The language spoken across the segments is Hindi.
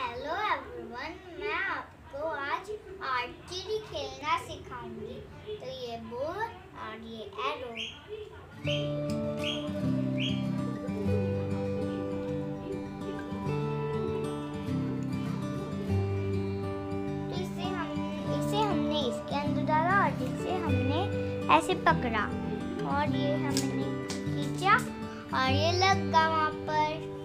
हेलो एवरीवन मैं आपको आज आर्चरी खेलना सिखाऊँगी। तो ये बोल और ये एरो तो इसे हम, इसे हमने इसके अंदर डाला और इसे हमने ऐसे पकड़ा। और ये हमने खींचा और ये लगा वहाँ पर।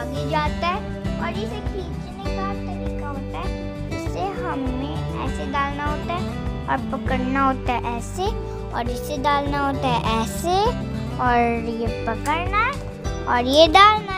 आगे जाता है और इसे खींचने का तरीका होता है। इसे हमें ऐसे डालना होता है और पकड़ना होता है ऐसे और इसे डालना होता है ऐसे और ये पकड़ना और ये डालना